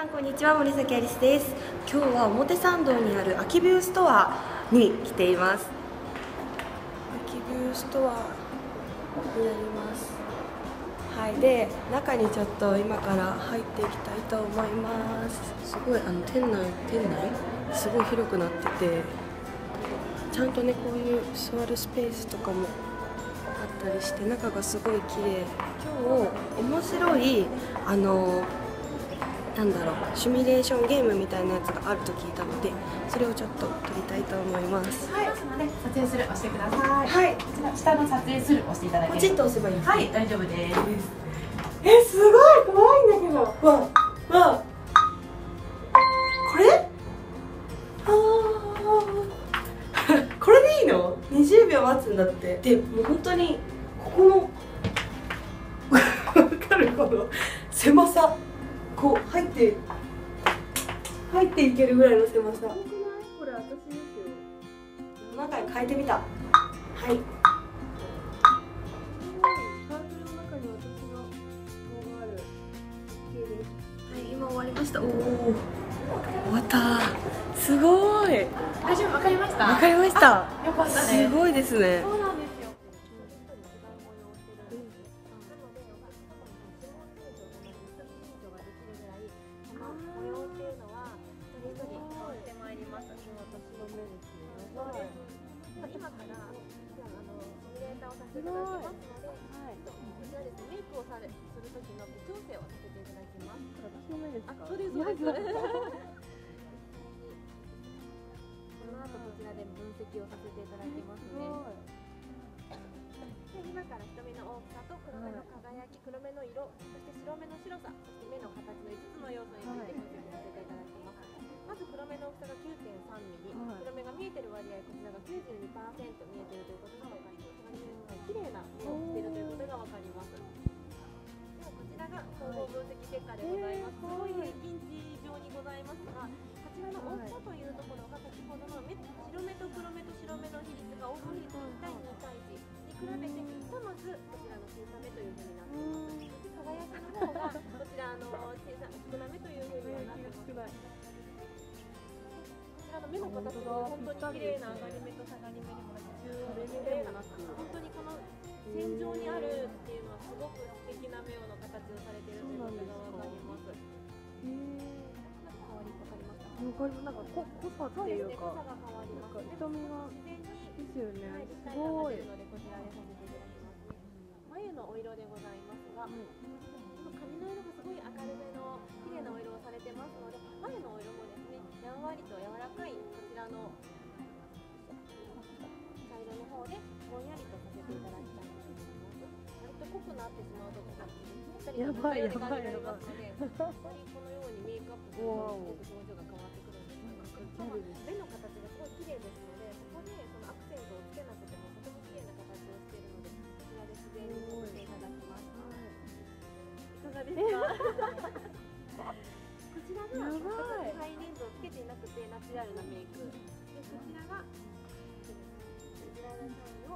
さんこんにちは森崎アリスです。今日は表参道にあるアキビューストアに来ています。アキビューストアになります。はいで中にちょっと今から入っていきたいと思います。すごいあの店内店内すごい広くなっててちゃんとねこういう座るスペースとかもあったりして中がすごい綺麗。今日面白いあのなんだろうシミュレーションゲームみたいなやつがあると聞いたのでそれをちょっと撮りたいと思います。はい、ですので撮影する押してください。はい。こちら下の撮影する押していただけるポチッと押せばいいんですかはい、大丈夫です。えすごい。怖いんだけど。わわ。これ？あー。これでいいの ?20 秒待つんだって。でもう本当にここの わかるこの狭さこう入って入っていけるぐらいの狭さこれ私ですよ。中に変えてみた。はい。サークルの中に私の顔があるはい今終わりました。おお終わった。すごい。大丈夫、わかりました？わかりました。よかったすね。ごいですねていただきますので、こちらですねメイクをされする時の微調整をさせていただきます。私の目ですあ、そうですそうです。この後こちらで分析をさせていただきますので。で今から瞳の大きさと黒目の輝き、黒目の色、そして白目の白さ、そして目の形の5つの要素について分析させていただきます。まず黒目の大きさが9.3ミリ、はい黒目が見えてる割合、こちらが92%見えてるということ。綺麗な目をしているということが分かります。ではこちらが総合分析結果でございます。すごい平均値上にございますが、こちらの大きさというところが先ほどの目白目と黒目と白目の比率が黄金比率1対2対1に比べてひとまずこちらの小さめというふうになっています。そして輝きの方がこちらの小さ少なめというふうにはなってます。こちらの目の形も本当に綺麗な上がり目と下がり目にも中目が本当にこの線上にあるっていうのはすごく素敵な目の形をされているということがわかります。なん。か変わりわかりますか？これなん。か濃さっていうか濃さが変わります。なん。か瞳が自然にですよねはい、立すごいのでこちらでさせていただきます。眉のお色でございますが、この髪の色がすごい明るめの綺麗なお色をされてますので、眉のお色もですね、やん。わりと柔らかいていただきたいと思います。割と濃くなってしまうとこがやばいやばいやばいこのようにメイクアップするとすごく表情が変わってくるんです目の形がすごい綺麗ですの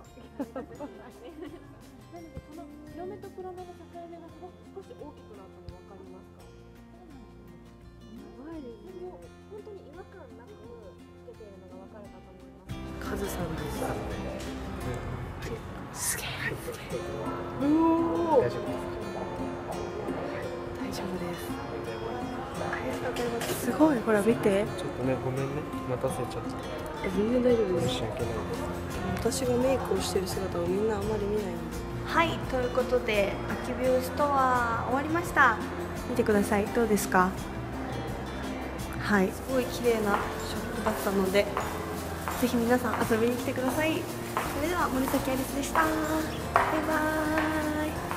の商品をさせていただきますね。なのでこの白目と黒目の境目が少少し大きくなったの分かりますか？やばいですでも本当に違和感なくつけているのが分かるかと思います。カズさんですすほら見て。ちょっとね、ごめんね、待たせちゃった。全然大丈夫です申し訳ない。です。私がメイクをしてる姿をみんなあまり見ない。はいということでアキビューストア終わりました。見てください。どうですか？はい。すごい綺麗なショップだったのでぜひ皆さん遊びに来てください。それでは森崎アリスでした。バイバーイ